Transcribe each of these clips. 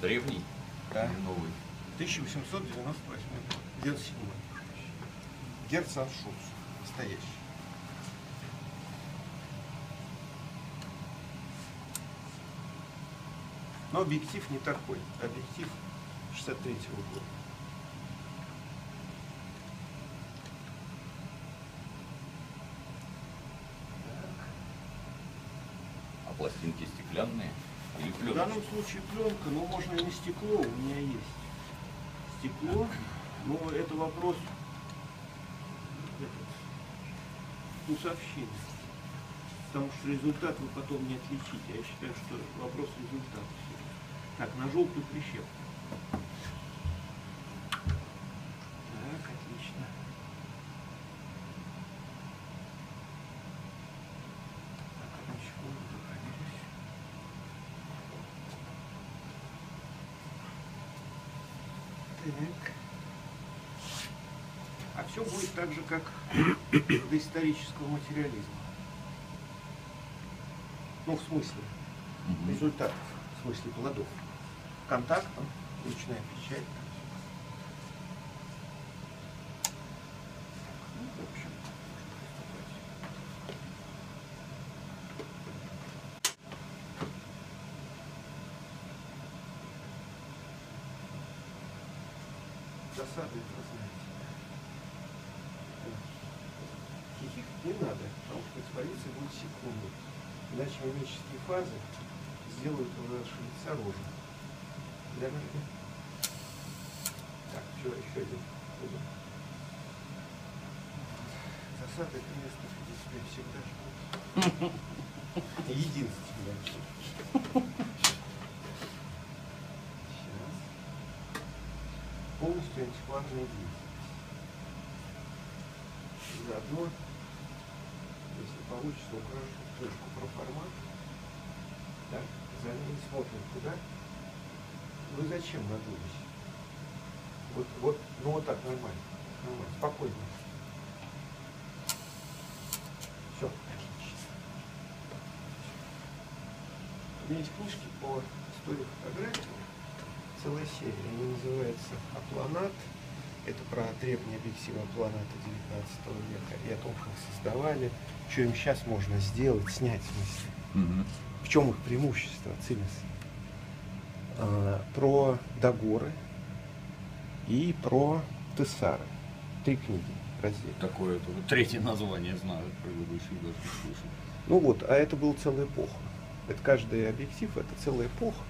Древний Да. или новый? 1898 год. 97 Герцен Шуц. Настоящий. Но объектив не такой. Объектив 63 года. А пластинки стеклянные или В пленочные? данном случае пленка, но можно и на стекло, у меня есть. Стекло, но это вопрос этот, вкусовщины. Потому что результат вы потом не отличите. Я считаю, что вопрос результата. Так, на желтую прищепку. Так, отлично. Так, одну секунду, доходились. Так. А все будет так же, как до исторического материализма. Ну, в смысле результатов, в смысле плодов. Контактом, ручная печать. Ну, в общем, можно приступать. Засады, это знаете. Хихикать не надо, потому что экспозиция будет секунду. Иначе мимические фазы сделают у нашего лица рожу. Меня. Так, еще, еще один. Засада это место, где тебя всегда ждут. Единственное. Сейчас. Полностью антикварная деятельность. Заодно, получится, украшу книжку про формат. Так, за ней смотрим куда. Вы зачем надулись? Вот, вот, ну вот так, нормально. Нормально, спокойно. Все, отлично. У меня есть книжки по истории фотографии, целая серия. Они называются «Апланат». Это про древние объективы Апланата 19 века и о том, как создавали, что им сейчас можно сделать, снять в смысле. Мгм. В чем их преимущество, цимес? А, про Дагоры и про Тессары. Три книги раздельно. Такое это вот третье название знаю, предыдущий даже не слышал. Ну вот, а это была целая эпоха. Это каждый объектив, это целая эпоха.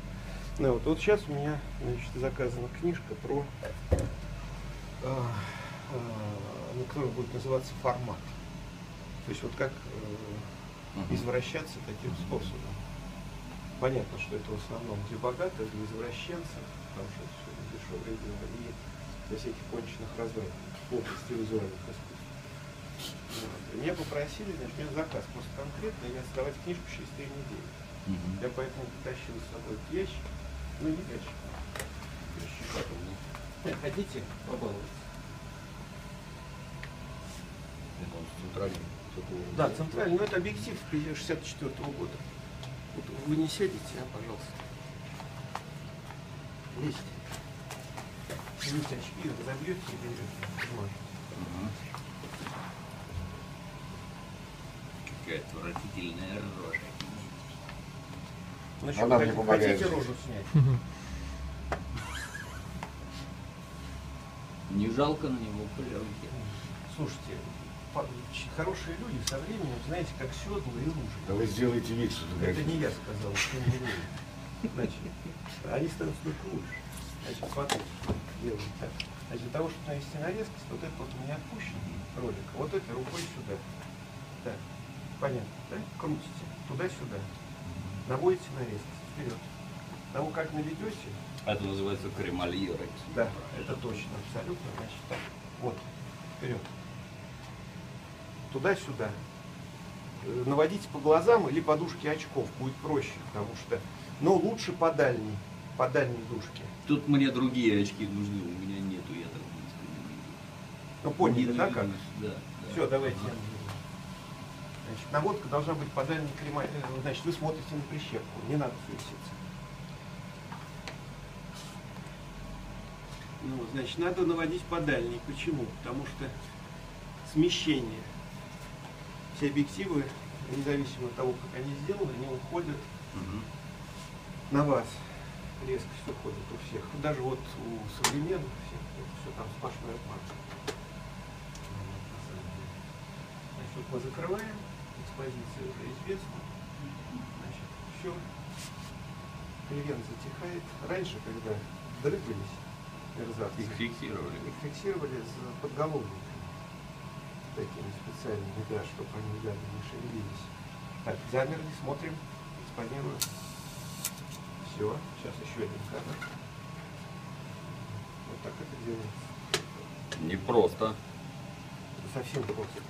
Ну вот, вот сейчас у меня значит, заказана книжка про, ну, которая будет называться формат. То есть вот как э, извращаться таким способом. Понятно, что это в основном для богатых, для извращенцев, потому что это все дешевое дело, и для всяких конченных развратников в области визуальных искусств. Вот. Меня попросили, значит, у меня заказ просто конкретно, не отдавать книжку через три недели. Мгм. Я поэтому притащил с собой ящик, ну не ящик, ящик подобный. Хотите он центральный. Да, центральный, но это объектив 64 года. Вот вы не сядете, а, пожалуйста. Лезьте. Снимите очки, разобьете и берете. Мгм. Какая отвратительная рожа. Ну что, Она мне хотите- помогает. хотите рожу снять? Не жалко на него пленки. Слушайте, хорошие люди со временем, знаете, как седла и лужи. Да вы сделаете вид, что Это вы не я сказал, что не вы. Значит, они становятся только лучше. Значит, смотрите, делаем так. Значит, для того, чтобы навести на резкость, вот это вот у меня отпущен ролик, вот этой рукой сюда. Так, понятно, да? Крутите туда-сюда. Наводите на резкость, вперед. Того, как наведете, Это называется кремальера. да, это точно, абсолютно, значит, так. Вот, вперед. Туда-сюда. Э, Наводите по глазам или подушки очков, будет проще, потому что, но лучше по дальней, по дальней дужке. Тут мне другие очки нужны, у меня нету, я так не. Ну, поняли, Не да, как? Да. да. Все, давайте. наведу. Значит, наводка должна быть по дальней крема... э, Значит, вы смотрите на прищепку, не надо суетиться. Вот, значит, надо наводить по дальней. Почему? Потому что смещение. Все объективы, независимо от того, как они сделаны, они уходят Мгм. на вас. Резкость уходит у всех. Даже вот у современных всех, все там сплошной обман. Значит, вот мы закрываем, экспозиция уже известна. Значит, все. Клиент затихает. Раньше, когда дрыгались мерзавцы, Их фиксировали. их фиксировали за подголовниками. Такими специальными, да, чтобы они рядом не шевелились. Так, замерли, смотрим, экспонируем. Все, сейчас еще один кадр. Вот так это делается. Не просто. Совсем просто.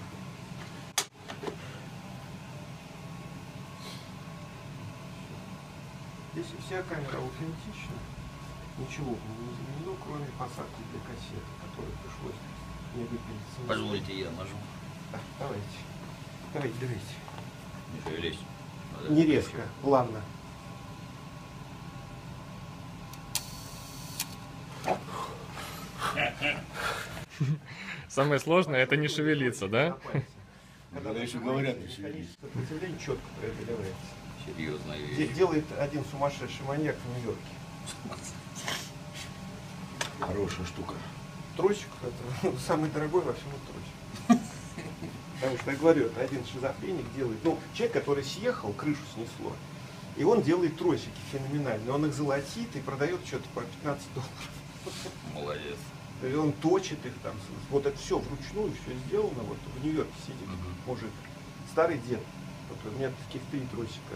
Здесь вся камера аутентична. Ничего не изменено, кроме посадки для кассеты, которую пришлось мне выпилить. Позвольте, я. Да, давайте. Давайте, давайте. Не шевелись. Надо Не резко, плавно. Самое сложное это не шевелиться, да? Когда еще говорят, не шевелись. Сопротивление четко Де- вещь. Делает один сумасшедший маньяк в Нью-Йорке. Хорошая штука. Тросик это самый дорогой во всем тросик. Потому что я говорю, это один шизофреник делает. Ну, человек, который съехал, крышу снесло. И он делает тросики феноменальные. Он их золотит и продает что-то по 15 долларов. Молодец. И он точит их там. Вот это все вручную, все сделано. Вот в Нью-Йорке сидит Мгм. мужик. Старый дед. Вот у меня таких три тросика.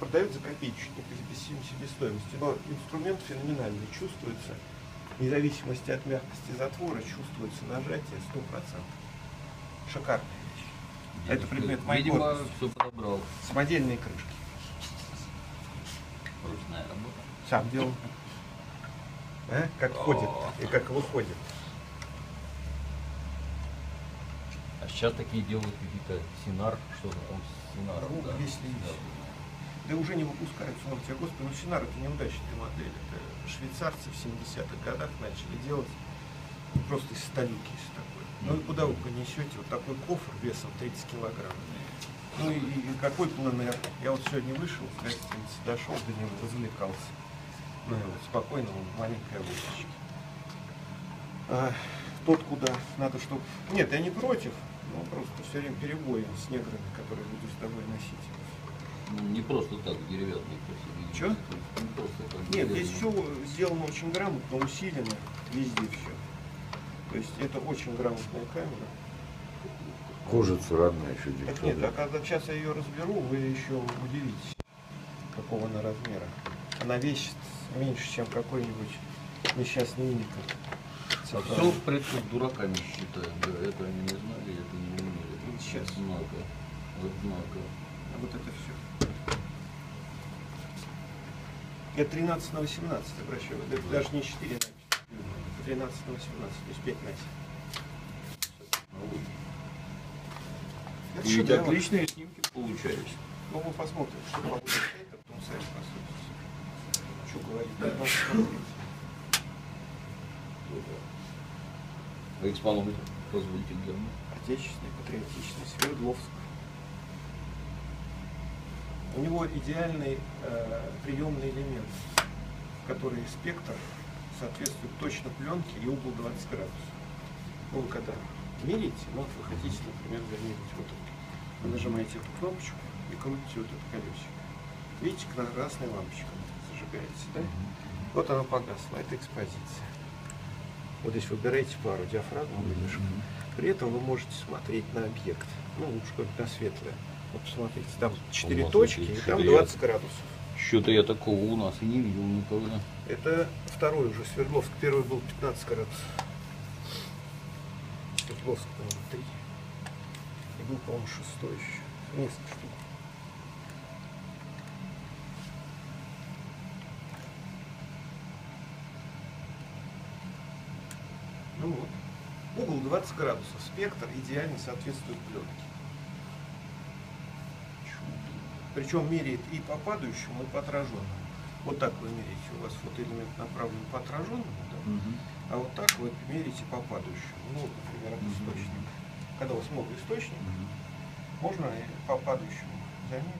Продает за копеечник, без себестоимости. Но инструмент феноменальный. Чувствуется, вне зависимости от мягкости затвора, чувствуется нажатие 100%. Шикарная вещь. Это предмет моей Видимо, все подобрал. Самодельные крышки. Ручная работа. Сам делал. А? Как ходит О. и как выходит. А сейчас такие делают какие-то Синар, что-то там с Синаром, Ну, да. если есть. Да уже не выпускают, тебе, Господи, ну это неудачная модель. Это швейцарцы в 70-х годах начали делать просто из столюки из такой. Ну и куда вы понесете вот такой кофр весом 30 килограмм? Ну и, и какой пленэр? Я вот сегодня вышел в дошел до него, развлекался. Ну и вот спокойно, вон, маленькая водочка. А, тот куда? Надо, чтобы... Нет, я не против, но просто все время перебои с неграми, которые буду с тобой носить. Ну, не просто так, деревянный. Чё? Не просто так. Нет, здесь все сделано очень грамотно, усилено, везде все. То есть это очень грамотная камера. Кожица родная еще. Так нет, а когда сейчас я ее разберу, вы еще удивитесь, какого она размера. Она весит меньше, чем какой-нибудь несчастный Никон. А все в предках дураками считают. Да, это они не знали, это не умели. Вот сейчас. Однако. Однако. А вот это все. Это 13 на 18, обращаю. Это даже не 4 на 5. 13 на 18, то есть 5 на 7. Это ведь шедевр. отличные снимки получались. Ну, мы посмотрим, что получится, а потом сами посмотрите. Что говорить, да, надо смотреть. А экспонометр, позвольте гляну. Отечественный, патриотичный, Свердловск. У него идеальный э, приемный элемент, который спектр соответствует точно пленке и угол 20 градусов. Ну, вы когда меряете, ну, вот вы хотите, например, замерить вот это. Вы нажимаете эту кнопочку и крутите вот этот колесико. Видите, красная лампочка зажигается, да? Вот она погасла, это экспозиция. Вот здесь выбираете пару диафрагму, выдержку. При этом вы можете смотреть на объект. Ну, лучше на светлое. Вот посмотрите, там 4 нас точки, и там шевелят. 20 градусов. Что-то я такого у нас и не видел никогда. Это второй уже Свердловск. Первый был 15 градусов. Свердловск, по-моему, 3. И был, по-моему, шестой еще. Несколько штук. Ну вот. Угол 20 градусов. Спектр идеально соответствует пленке. Причем меряет и по падающему, и по отраженному. Вот так вы меряете. У вас фотоэлемент направлен по отраженному, да? А вот так вот мерите по падающему. Ну, например, от источника. Когда у вас много источников, можно и по падающему замерить.